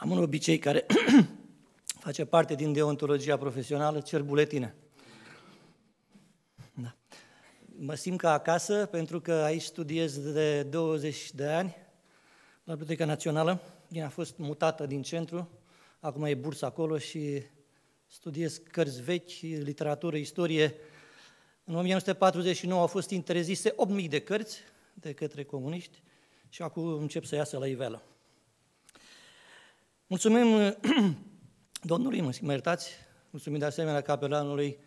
Am un obicei care face parte din deontologia profesională, cer buletine. Da. Mă simt ca acasă pentru că aici studiez de 20 de ani la Biblioteca Națională. Ea a fost mutată din centru, acum e bursă acolo și studiez cărți vechi, literatură, istorie. În 1949 au fost interzise 8.000 de cărți de către comuniști și acum încep să iasă la iveală. Mulțumim Domnului, mă iertați, mulțumim de asemenea capelanului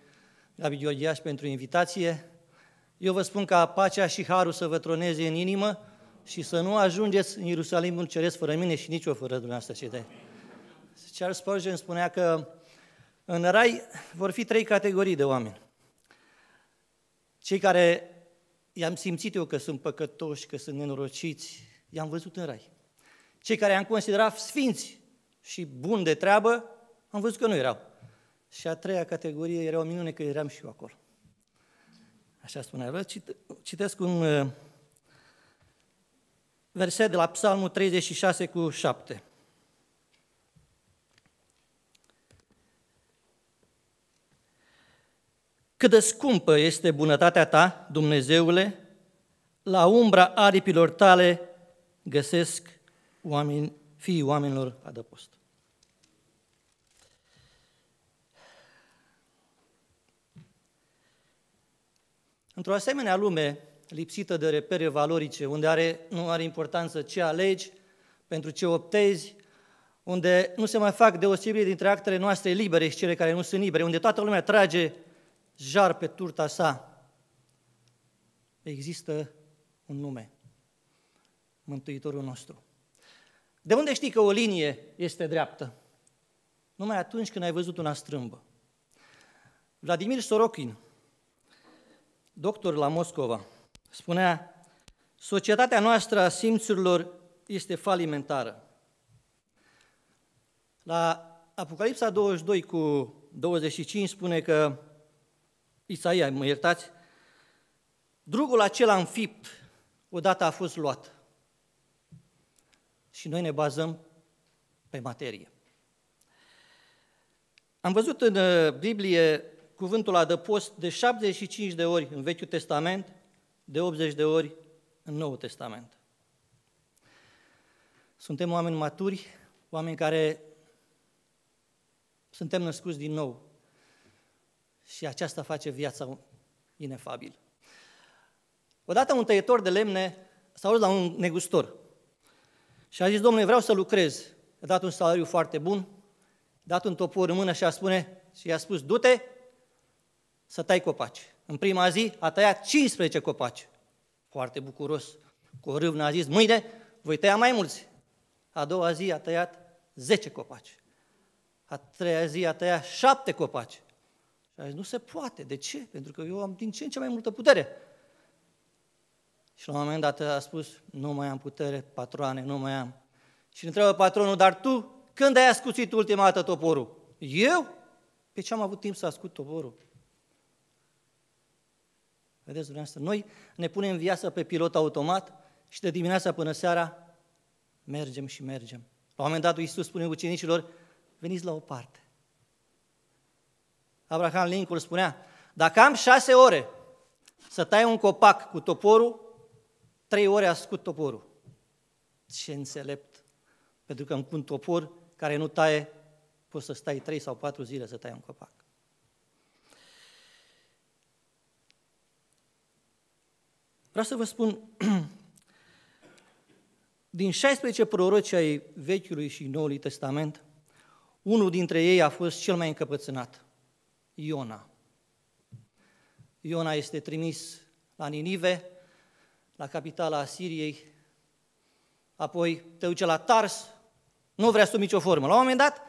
Gabi Gheorghiaș pentru invitație. Eu vă spun ca pacea și harul să vă troneze în inimă și să nu ajungeți în Ierusalimul Ceresc fără mine și nici o fără dumneavoastră ce de. Charles Spurgeon spunea că în rai vor fi trei categorii de oameni. Cei care i-am simțit eu că sunt păcătoși, că sunt nenorociți, i-am văzut în rai. Cei care i-am considerat sfinți și buni de treabă, am văzut că nu erau. Și a treia categorie era o minune că eram și eu acolo. Așa spunea. Vă citesc un uh, verset de la Psalmul 36 cu 7. Cât de scumpă este bunătatea ta, Dumnezeule, la umbra aripilor tale găsesc oameni, fiii oamenilor adăpost. Într-o asemenea lume lipsită de repere valorice, unde are, nu are importanță ce alegi, pentru ce optezi, unde nu se mai fac deosebiri dintre actele noastre libere și cele care nu sunt libere, unde toată lumea trage jar pe turta sa, există un nume, Mântuitorul nostru. De unde știi că o linie este dreaptă? Numai atunci când ai văzut una strâmbă. Vladimir Sorokin, doctor la Moscova, spunea, societatea noastră a simțurilor este falimentară. La Apocalipsa 22 cu 25 spune că, Isaia, mă iertați, drugul acela înfipt odată a fost luat. Și noi ne bazăm pe materie. Am văzut în uh, Biblie cuvântul adăpost de 75 de ori în Vechiul Testament, de 80 de ori în Noul Testament. Suntem oameni maturi, oameni care suntem născuți din nou și aceasta face viața inefabilă. Odată un tăietor de lemne s-a dus la un negustor și a zis, domnule, vreau să lucrez. A dat un salariu foarte bun, a dat un topor în mână și a spune și i-a spus, du-te să tai copaci. În prima zi a tăiat 15 copaci. Foarte bucuros. Cu o râvnă a zis, mâine voi tăia mai mulți. A doua zi a tăiat 10 copaci. A treia zi a tăiat 7 copaci. Și a zis, nu se poate. De ce? Pentru că eu am din ce în ce mai multă putere. Și la un moment dat a spus, nu mai am putere, patroane, nu mai am. Și întreabă patronul, dar tu când ai ascuțit ultima dată toporul? Eu? Pe ce am avut timp să ascult toporul? Vedeți dumneavoastră, noi ne punem viața pe pilot automat și de dimineața până seara mergem și mergem. La un moment dat Iisus spune ucenicilor, veniți la o parte. Abraham Lincoln spunea, dacă am șase ore să tai un copac cu toporul, trei ore ascut toporul. Ce înțelept! Pentru că cu un topor care nu taie, poți să stai trei sau patru zile să tai un copac. Vreau să vă spun, din 16 proroci ai Vechiului și Noului Testament, unul dintre ei a fost cel mai încăpățânat, Iona. Iona este trimis la Ninive, la capitala Asiriei, apoi te duce la Tars, nu vrea sub nicio formă. La un moment dat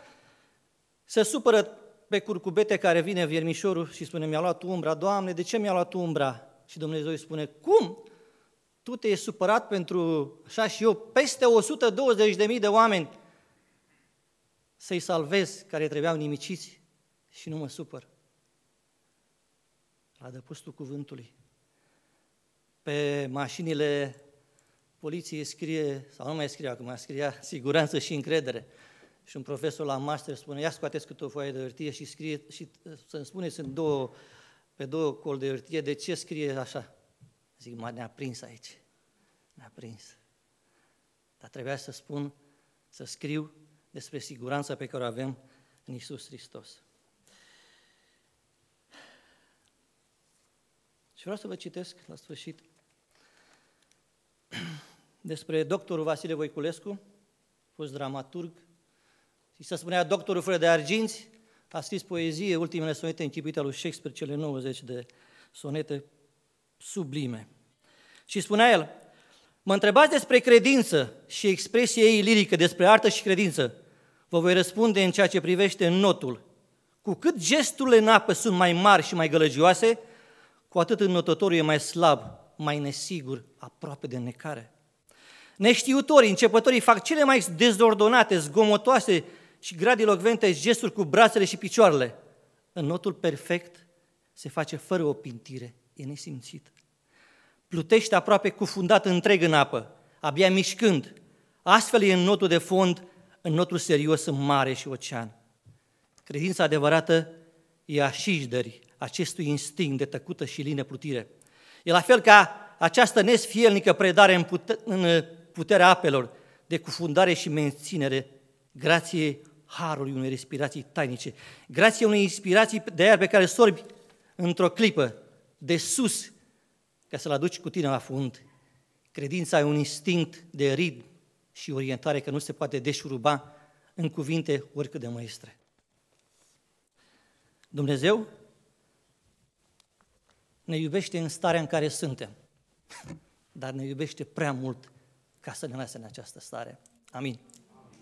se supără pe curcubete care vine viermișorul și spune, mi-a luat umbra, Doamne, de ce mi-a luat umbra? Și Dumnezeu îi spune, cum? Tu te-ai supărat pentru, așa și eu, peste 120.000 de oameni să-i salvezi care trebuiau nimiciți și nu mă supăr. La adăpostul cuvântului pe mașinile poliției scrie, sau nu mai scrie acum, scria siguranță și încredere. și un profesor la master spune, ia scoateți câte o foaie de hârtie și scrie, și să-mi spuneți în două, pe două col de hârtie, de ce scrie așa? Zic, m ne-a prins aici, ne-a prins. Dar trebuia să spun, să scriu despre siguranța pe care o avem în Isus Hristos. Și vreau să vă citesc la sfârșit despre doctorul Vasile Voiculescu, fost dramaturg, și se spunea doctorul fără de arginți, a scris poezie, ultimele sonete închipite al lui Shakespeare, cele 90 de sonete sublime. Și spunea el, mă întrebați despre credință și expresie ei lirică despre artă și credință. Vă voi răspunde în ceea ce privește notul. Cu cât gesturile în apă sunt mai mari și mai gălăgioase, cu atât înnotătorul e mai slab, mai nesigur, aproape de necare. Neștiutorii, începătorii fac cele mai dezordonate, zgomotoase și gradilocvente gesturi cu brațele și picioarele. În notul perfect se face fără o pintire, e nesimțit. Plutește aproape cufundat întreg în apă, abia mișcând. Astfel e în notul de fond, în notul serios în mare și ocean. Credința adevărată e așișdări acestui instinct de tăcută și lină plutire. E la fel ca această nesfielnică predare în, pute- în puterea apelor de cufundare și menținere, grație harului unei respirații tainice, grație unei inspirații de aer pe care sorbi într-o clipă de sus ca să-l aduci cu tine la fund. Credința e un instinct de ritm și orientare că nu se poate deșuruba în cuvinte oricât de măestre. Dumnezeu ne iubește în starea în care suntem, dar ne iubește prea mult ca să ne lase în această stare. Amin.